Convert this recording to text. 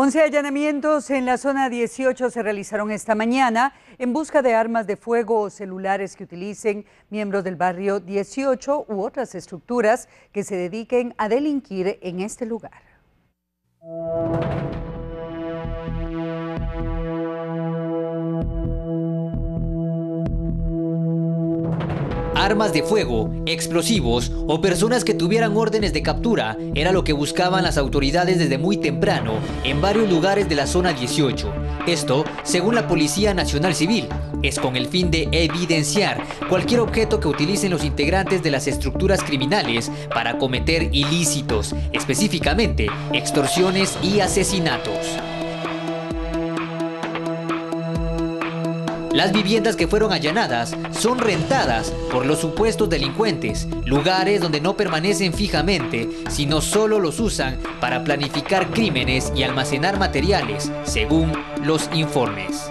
11 allanamientos en la zona 18 se realizaron esta mañana en busca de armas de fuego o celulares que utilicen miembros del barrio 18 u otras estructuras que se dediquen a delinquir en este lugar. Armas de fuego, explosivos o personas que tuvieran órdenes de captura era lo que buscaban las autoridades desde muy temprano en varios lugares de la zona 18. Esto, según la Policía Nacional Civil, es con el fin de evidenciar cualquier objeto que utilicen los integrantes de las estructuras criminales para cometer ilícitos, específicamente extorsiones y asesinatos. Las viviendas que fueron allanadas son rentadas por los supuestos delincuentes, lugares donde no permanecen fijamente, sino solo los usan para planificar crímenes y almacenar materiales, según los informes.